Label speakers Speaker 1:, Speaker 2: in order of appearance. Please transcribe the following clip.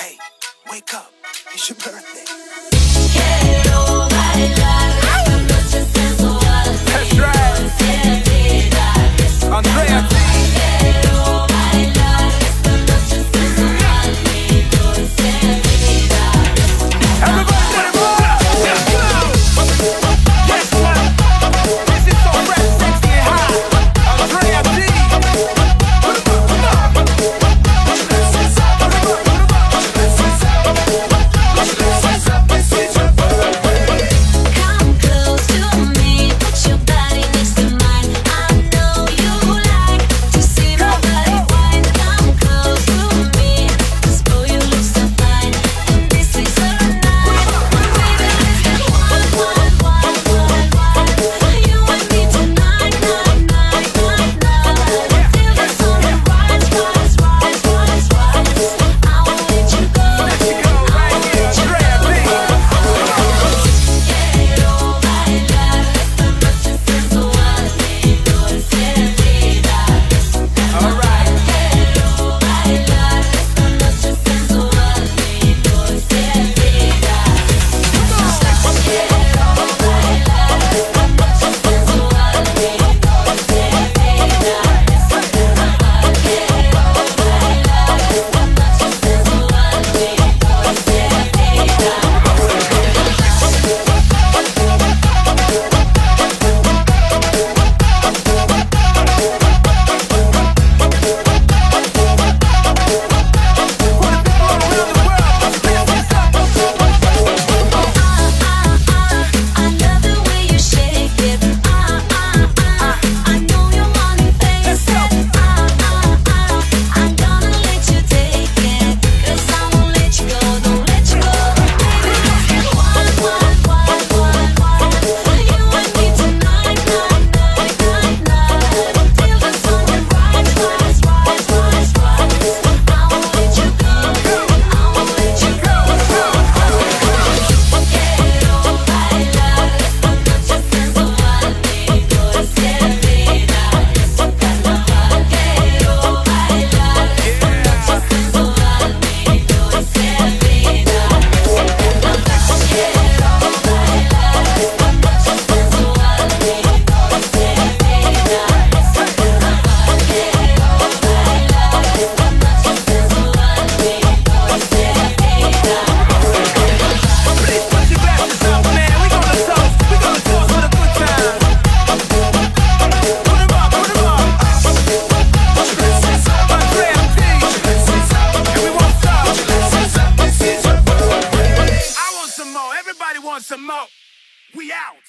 Speaker 1: Hey, wake up. It's your birthday. We out.